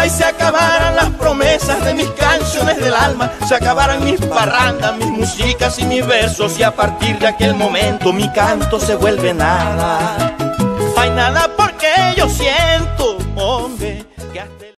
Ay, se acabaran las promesas de mis canciones del alma, se acabaran mis parrandas, mis músicas y mis versos, y a partir de aquel momento mi canto se vuelve nada. Ay, nada porque yo siento, hombre.